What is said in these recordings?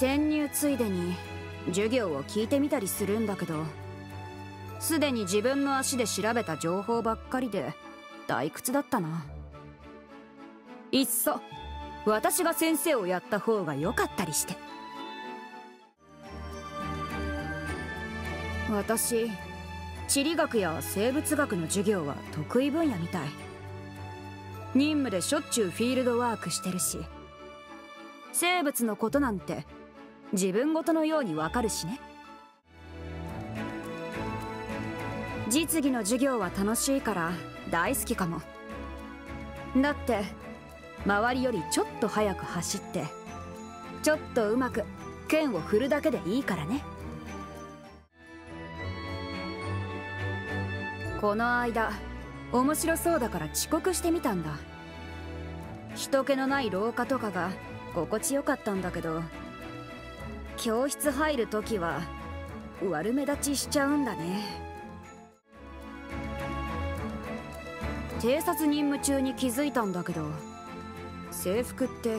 潜入ついでに授業を聞いてみたりするんだけどすでに自分の足で調べた情報ばっかりで退屈だったな。いっそ私が先生をやった方が良かったりして。私地理学や生物学の授業は得意分野みたい。任務でしょっちゅうフィールドワークしてるし生物のことなんて自分ごとのようにわかるしね。実技の授業は楽しいから大好きかも。だって周りよりちょっと速く走ってちょっとうまく剣を振るだけでいいからね。この間面白そうだから遅刻してみたんだ。人気のない廊下とかが心地よかったんだけど教室入るときは悪目立ちしちゃうんだね。偵察任務中に気づいたんだけど制服って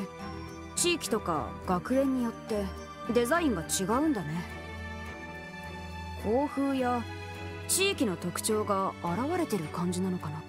地域とか学園によってデザインが違うんだね。校風や地域の特徴が現れてる感じなのかな。